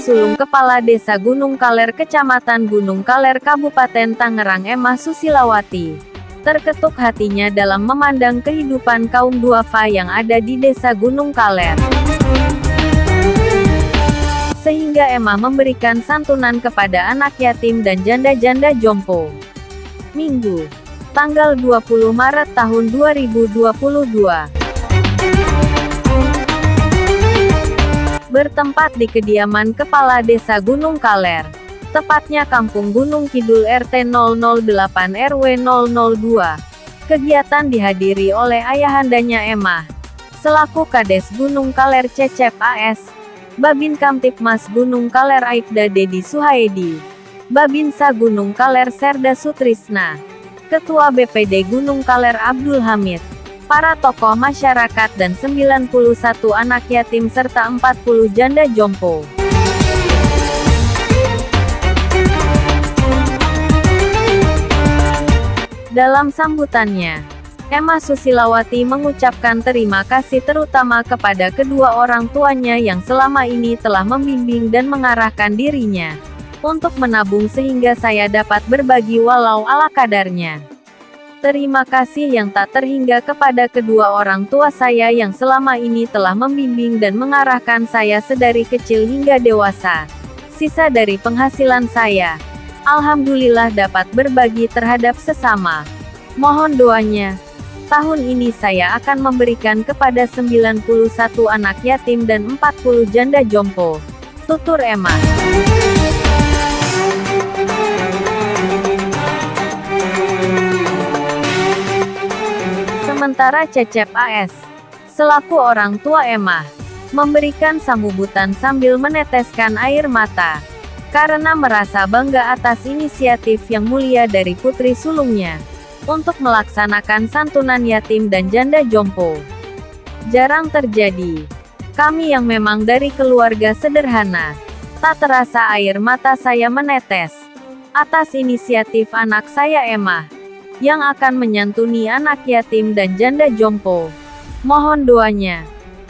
Sulung Kepala Desa Gunung Kaler Kecamatan Gunung Kaler Kabupaten Tangerang Emah Susilawati. Terketuk hatinya dalam memandang kehidupan kaum duafa yang ada di Desa Gunung Kaler. Sehingga Emah memberikan santunan kepada anak yatim dan janda-janda jompo. Minggu, tanggal 20 Maret tahun 2022. Bertempat di kediaman Kepala Desa Gunung Kaler. Tepatnya Kampung Gunung Kidul RT 008 RW 002. Kegiatan dihadiri oleh ayahandanya Emma, selaku Kades Gunung Kaler Cecep AS, Babin Kamtipmas Gunung Kaler Aibda Dedi Suhaedi, Babinsa Gunung Kaler Serda Sutrisna, Ketua BPD Gunung Kaler Abdul Hamid, para tokoh masyarakat dan 91 anak yatim serta 40 janda jompo. Dalam sambutannya, Emma Susilawati mengucapkan terima kasih terutama kepada kedua orang tuanya yang selama ini telah membimbing dan mengarahkan dirinya untuk menabung sehingga saya dapat berbagi walau ala kadarnya. Terima kasih yang tak terhingga kepada kedua orang tua saya yang selama ini telah membimbing dan mengarahkan saya sedari kecil hingga dewasa. Sisa dari penghasilan saya, Alhamdulillah dapat berbagi terhadap sesama. Mohon doanya. Tahun ini saya akan memberikan kepada 91 anak yatim dan 40 janda jompo. Tutur Emma. Sementara Cecep AS, selaku orang tua Emma, memberikan sambutan sambil meneteskan air mata. Karena merasa bangga atas inisiatif yang mulia dari putri sulungnya. Untuk melaksanakan santunan yatim dan janda jompo. Jarang terjadi. Kami yang memang dari keluarga sederhana. Tak terasa air mata saya menetes. Atas inisiatif anak saya Emma yang akan menyantuni anak yatim dan janda jompo. Mohon doanya.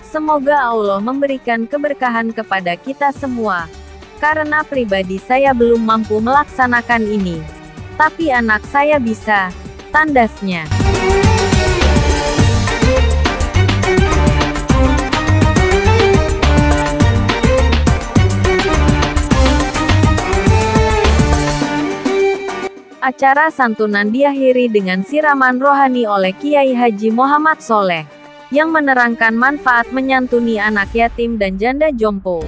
Semoga Allah memberikan keberkahan kepada kita semua. Karena pribadi saya belum mampu melaksanakan ini. Tapi anak saya bisa. Tandasnya. Acara santunan diakhiri dengan siraman rohani oleh Kiai Haji Muhammad Soleh, yang menerangkan manfaat menyantuni anak yatim dan janda jompo.